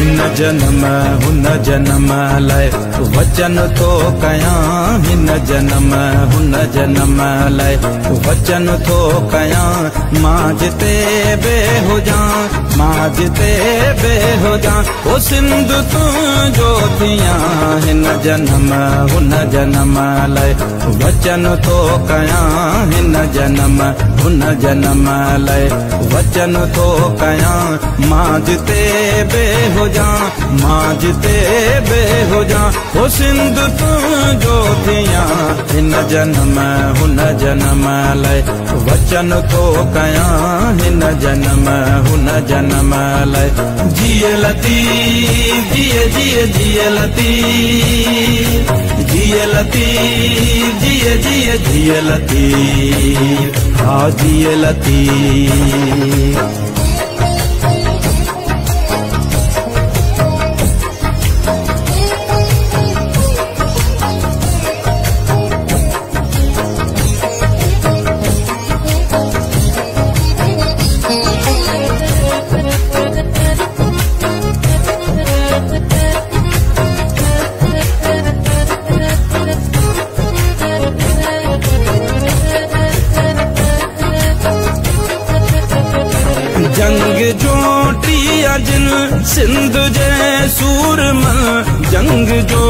हिन जनम, हुन जनम लाइ वचन थो कयां, हिन जनम, हुन जनम लाइ वचन थो कयां माँ जिते बे हुजां माँ जिते बे हुजां हो सिंध तुंहिंजो थियाँ, हिन जनम, हुन जनम लाइ वचन थो कयां, हिन जनम, हुन जनम लाइ वचन तो कया माजते बेहुजा माजते बेहुजा हो सिंध तू जो थिया, हिन जनम, हुन जनम लय। वचन तो कया, हिन जनम, हुन जनम लय। जिय लती जिय जिय जिय लती। जिय लती දියලති ආදියලති जिन सिंधु जय सूरमल जंग जो